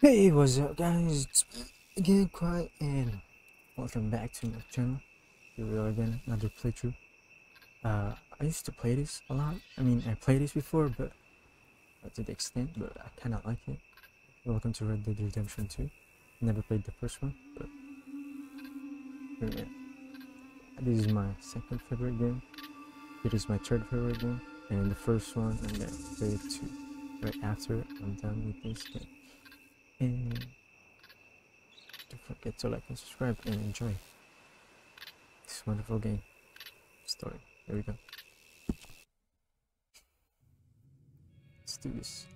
Hey, what's up guys? It's again Quiet and welcome back to my channel. Here we are again, another playthrough. Uh, I used to play this a lot. I mean, I played this before, but not to the extent, but I kinda like it. Welcome to Red Dead Redemption 2. Never played the first one, but yeah. This is my second favorite game. It is my third favorite game, and the first one, and then play it two. Right after I'm done with this game. And don't forget to like and subscribe and enjoy this wonderful game story. Here we go. Let's do this.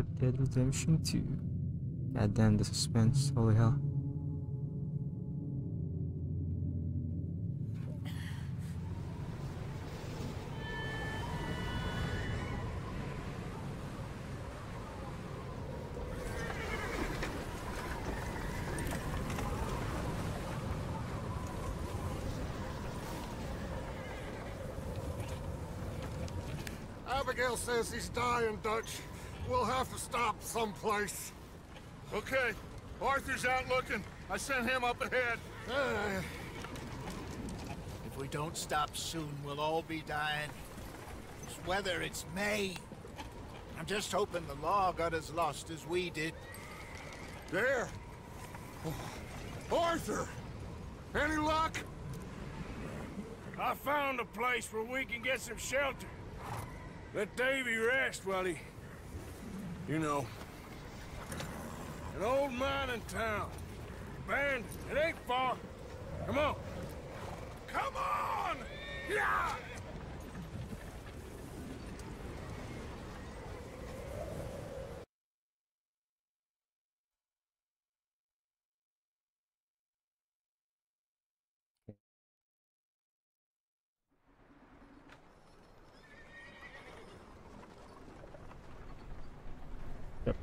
Red Dead Redemption 2. God damn the suspense, holy hell. Abigail says he's dying, Dutch. We'll have to stop someplace. Okay, Arthur's out looking. I sent him up ahead. Uh, If we don't stop soon, we'll all be dying. It's weather, it's May. I'm just hoping the law got as lost as we did. there. Arthur! Any luck? I found a place where we can get some shelter. Let Davy rest while he... You know. An old mining town. Abandoned. It ain't far. Come on. Come on! Yeah!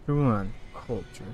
1 Colter.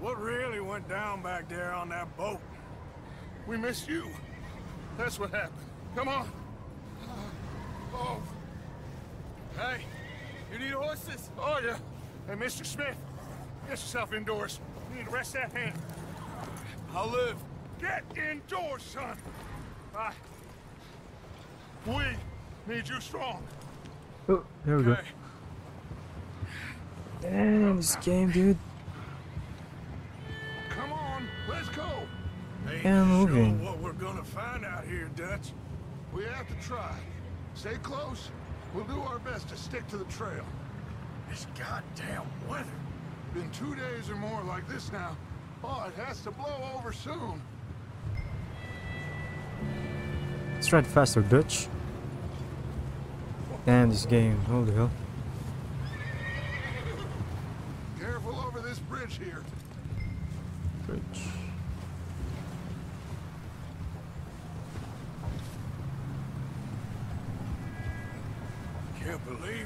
What really went down back there on that boat? We missed you. That's what happened. Come on. Oh, Hey, you need horses? oh yeah. Hey, Mr. Smith, get yourself indoors. You need to rest that hand. I'll live. Get indoors, son. I... We need you strong. Oh, there we go. Damn, this game, dude. Ain't Yeah, sure moving. what we're gonna find out here, Dutch. We have to try. Stay close. We'll do our best to stick to the trail. This goddamn weather. Been two days or more like this now. Oh, it has to blow over soon. Let's ride faster, Dutch. Damn, this game. Holy hell. Careful over this bridge here. Bridge. Can't believe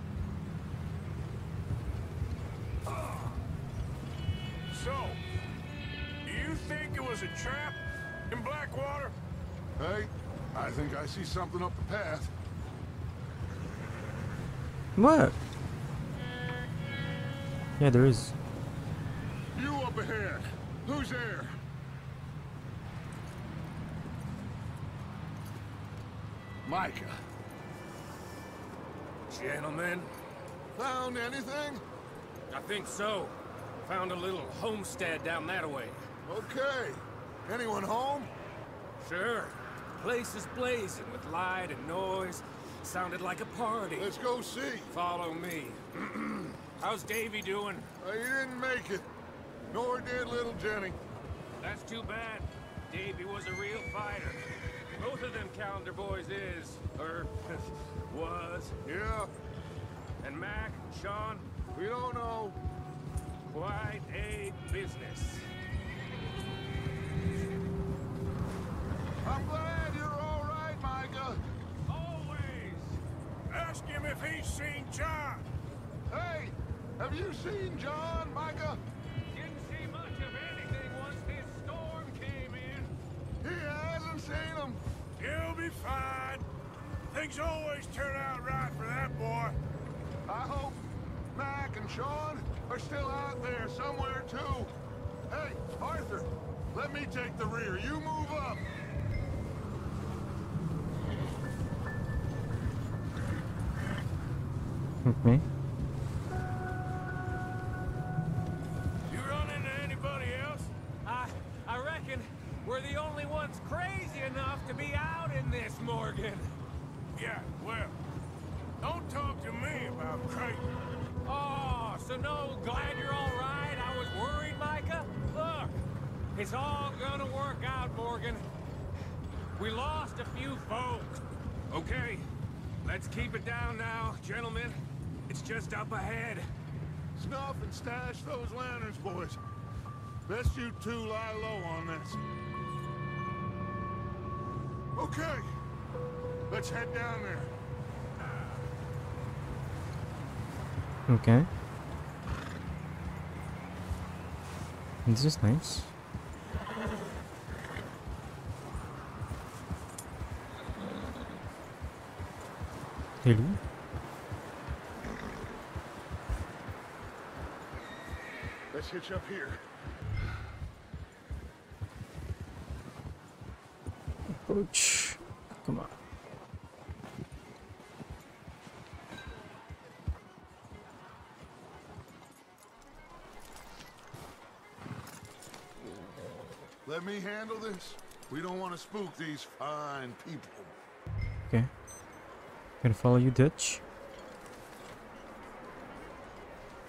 So, do you think it was a trap in Blackwater? Hey, I think I see something up the path. What? Yeah, there is. You up ahead. Who's there? Micah. Gentlemen, Found anything? I think so. Found a little homestead down that way. Okay. Anyone home? Sure. Place is blazing with light and noise. Sounded like a party. Let's go see. Follow me. How's Davy doing? Uh, he didn't make it. Nor did little Jenny. That's too bad. Davy was a real fighter. Both of them calendar boys is, or was. Yeah, And Mac, Sean, we don't know. quite a business. I'm glad you're all right, Micah. Always! ask him if he's seen John. Hey, have you seen John, Micah? Didn't see much of anything once this storm came in. He hasn't seen him. He'll be fine. Things always turn out right for that boy. I hope Mac and Sean are still out there somewhere, too. Hey, Arthur, let me take the rear. You move up. Me? Snuff and stash those lanterns, boys. Best you two lie low on this. Okay, let's head down there. Okay. This is nice. Hello? Hitch up here. Approach. Come on. Let me handle this. We don't want to spook these fine people. Okay. Gonna follow you, Dutch.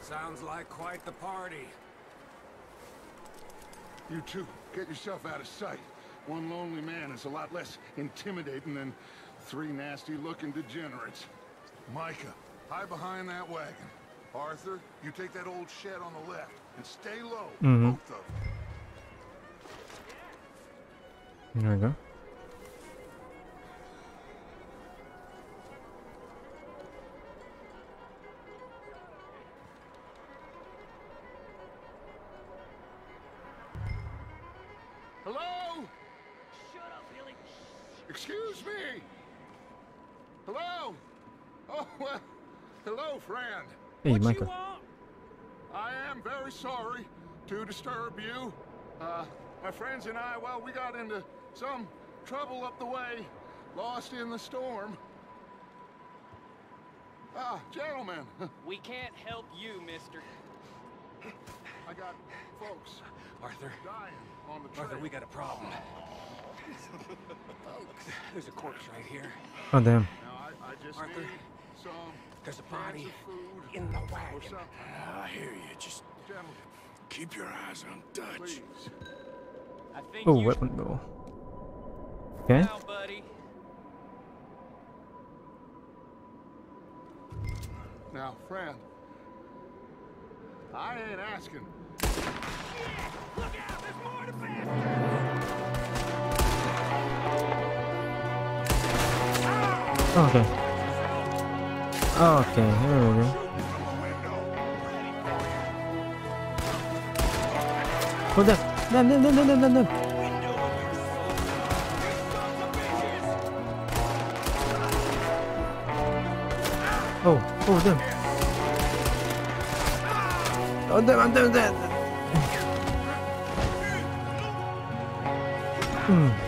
Sounds like quite the party. You two, get yourself out of sight. One lonely man is a lot less intimidating than three nasty-looking degenerates. Micah, hide behind that wagon. Arthur, you take that old shed on the left and stay low, Mhm. both of them. There we go. Excuse me. Hello? Oh, well, hello, friend. Hey, what Micah. you want? I am very sorry to disturb you. Uh, my friends and I, well, we got into some trouble up the way, lost in the storm. Ah, gentlemen, We can't help you, mister. I got folks Arthur, dying on the trail. Arthur, we got a problem. There's a corpse right here. Oh, damn. Now, I, I just Arthur, some There's a body food in the wagon. Ah, I hear you. Just Gentlemen, keep your eyes on Dutch. I think Oh, you weapon go. Okay. now, buddy. Now, friend, I ain't asking. Okay. Okay, here we go. Hold up. No, no, no, no, no, no, no. Oh, oh, damn. Oh, damn, I'm doing that. Hmm.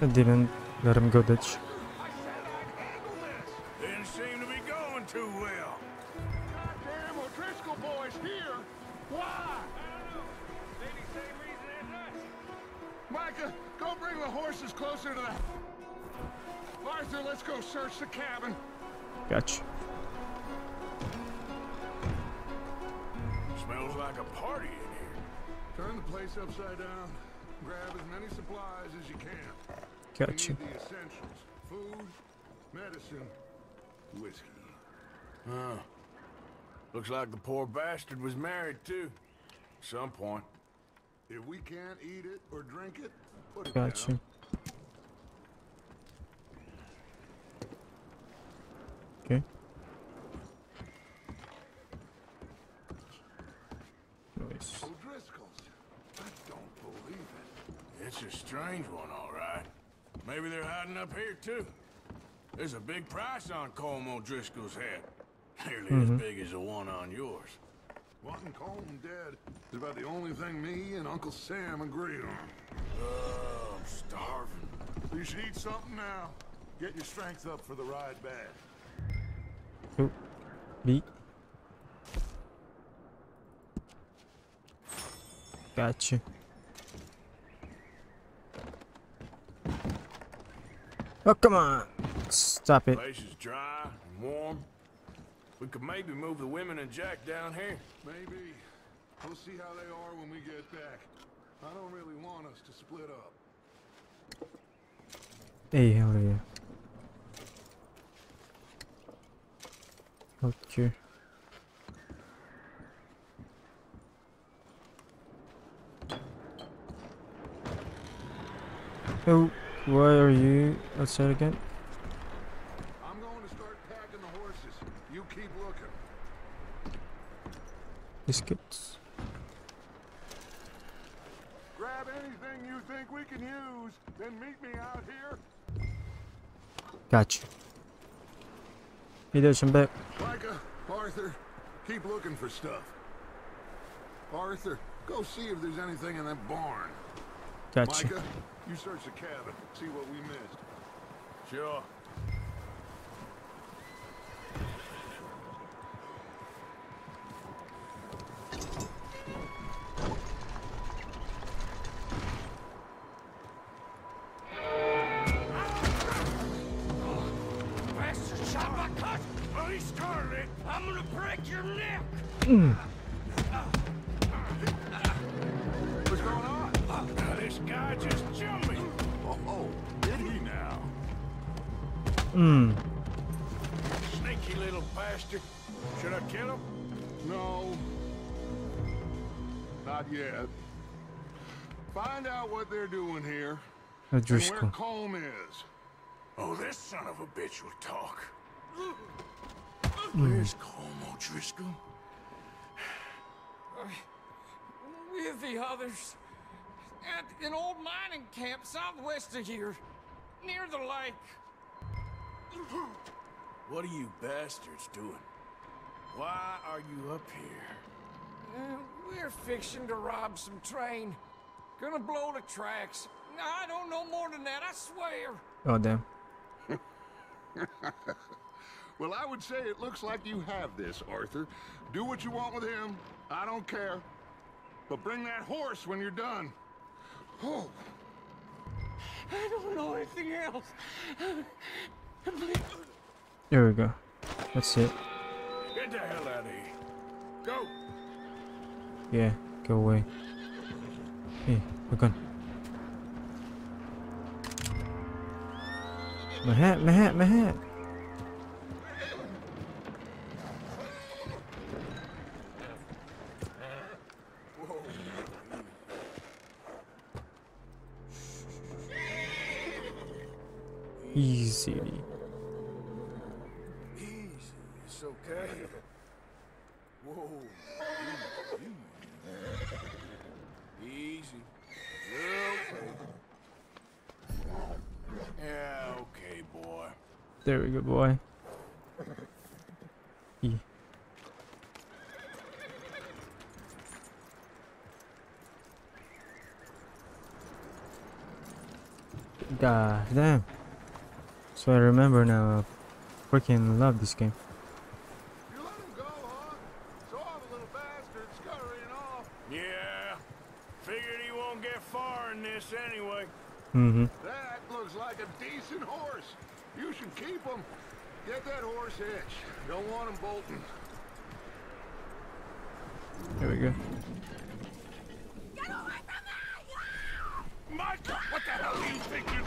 I didn't let him go, Dutch. Looks like the poor bastard was married too. At some point. If we can't eat it or drink it, put it Gotcha. down. Okay. Nice. O'Driscoll's. I don't believe it. It's a strange one, all right. Maybe they're hiding up here too. There's a big price on Colm O'Driscoll's head. Nearly as mm-hmm. big as the one on yours. Wanting Colm dead is about the only thing me and Uncle Sam agree on. Oh, I'm starving. You should eat something now. Get your strength up for the ride back. Oh, beat. Gotcha. Oh, come on. Stop it. Place is dry and warm. We could maybe move the women and Jack down here. Maybe. We'll see how they are when we get back. I don't really want us to split up. Hey, hell yeah. Okay. Oh, why are you outside again? I'm going to start packing the horses. You keep looking. Biscuits. Grab anything you think we can use, then meet me out here. Gotcha. Hey there, I'm back. Micah, Arthur, keep looking for stuff. Arthur, go see if there's anything in that barn. Gotcha. Micah, you search the cabin, see what we missed. Sure. Hmm. Sneaky little bastard. Should I kill him? No. Not yet. Find out what they're doing here. And where O'Driscoll. Colm is. Oh, this son of a bitch will talk. Where's Colm O'Driscoll? With the others. At an old mining camp southwest of here. Near the lake. What are you bastards doing? Why are you up here? Uh, we're fixing to rob some train. Gonna blow the tracks. I don't know more than that, I swear. Oh, damn. Well, I would say it looks like you have this, Arthur. Do what you want with him. I don't care. But bring that horse when you're done. Oh, I don't know anything else. There we go. That's it. Get the hell out of here. Go. Yeah, go away. Hey, look on. My hat, my hat, my hat. Easy. Easy. Yeah, okay, boy. There we go, boy. God damn. So I remember now. I freaking love this game. you let him go, huh? Saw the little bastard scurrying off. Yeah. Figured he won't get far in this anyway. Mm-hmm. That looks like a decent horse. You should keep him. Get that horse hitched. Don't want him bolting. Here we go. Micah, what the hell do you think you...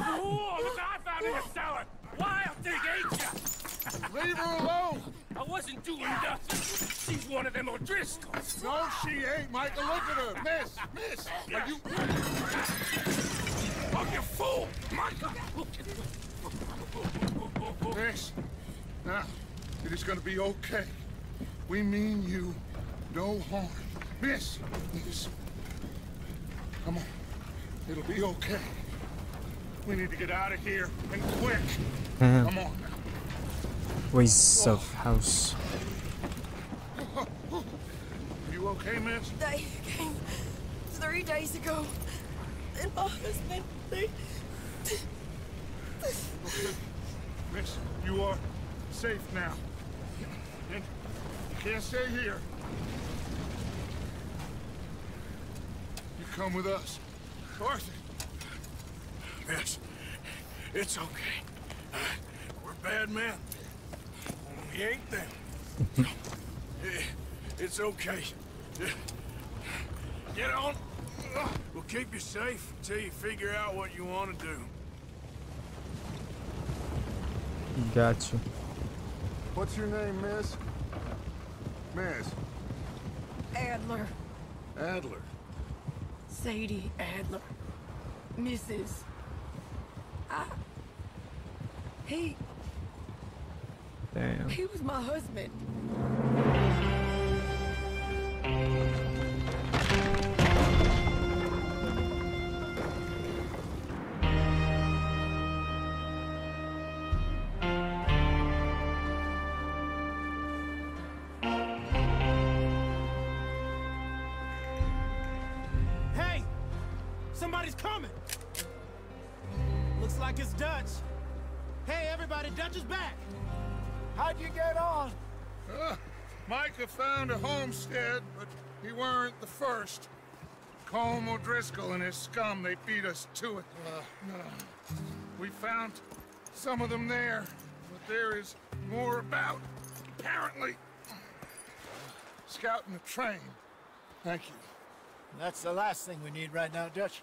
Oh, look, I found in the cellar. Wild thing, ain't ya? Leave her alone! I wasn't doing nothing. She's one of them O'Driscolls. No, she ain't, Micah. Look at her. Miss, miss. Are you... Oh, you fool! Micah! Miss, now, it is gonna be okay. We mean you no harm. Miss, miss. Come on. It'll be okay. We need to get out of here, and quick. Mm-hmm. Come on now. Ways of house. You okay, miss? They came three days ago. And my husband, they... Miss, you are safe now. And you can't stay here. You come with us. Arthur. Miss, it's okay. Uh, we're bad men. We ain't them. It's okay. Get on. We'll keep you safe until you figure out what you want to do. Got you. What's your name, miss? Miss. Adler. Adler. Sadie Adler. Mrs. I... He... Damn. He was my husband. Somebody's coming! Looks like it's Dutch. Hey, everybody, Dutch is back! How'd you get on? Uh, Micah found a homestead, but he weren't the first. Colm O'Driscoll and his scum, they beat us to it. Uh, we found some of them there, but there is more about, apparently. Scouting the train. Thank you. That's the last thing we need right now, Dutch.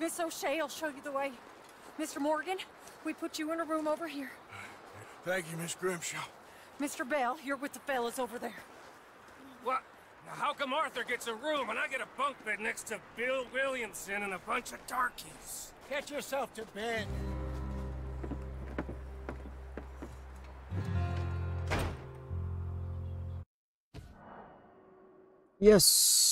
Miss O'Shea I'll show you the way. Mr. Morgan, we put you in a room over here. Thank you, Miss Grimshaw. Mr. Bell, you're with the fellas over there. What? Now, how come Arthur gets a room and I get a bunk bed next to Bill Williamson and a bunch of darkies? Get yourself to bed. Yes.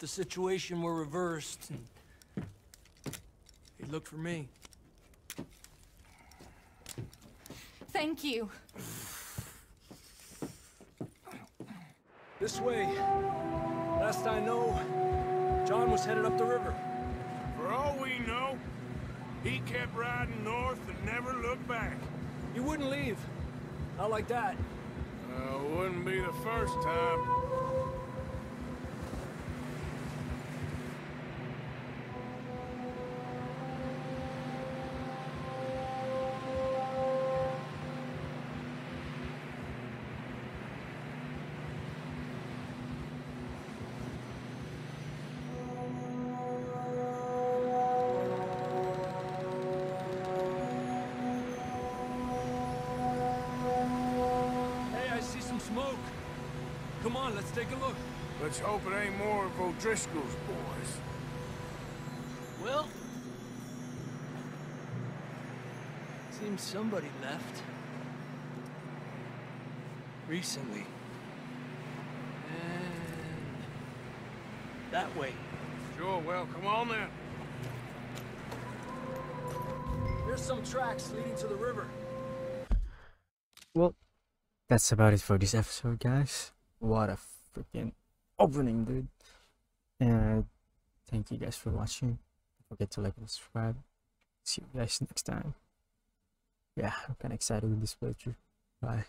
If the situation were reversed, and he'd look for me. Thank you. This way. Last I know, John was headed up the river. For all we know, he kept riding north and never looked back. He wouldn't leave. Not like that. Uh, wouldn't be the first time. Come on, let's take a look. Let's hope it ain't more of O'Driscoll's boys. Well, seems somebody left. Recently. And that way. Sure, well, come on then. There's some tracks leading to the river. Well, that's about it for this episode, guys. What a freaking opening, dude. And thank you guys for watching. Don't forget to like and subscribe. See you guys next time. Yeah, I'm kind of excited with this playthrough. Bye.